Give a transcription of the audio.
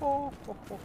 호호호호